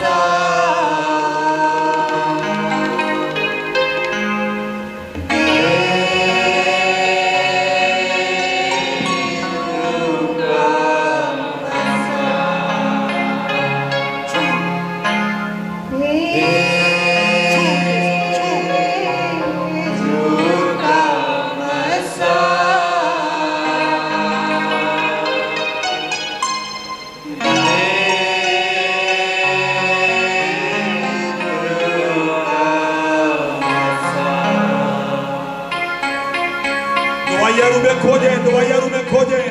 자. ਨੂੰ ਵੇਖੋ ਜੇ ਦਵਾਈਆਂ ਨੂੰ ਵੇਖੋ ਜੇ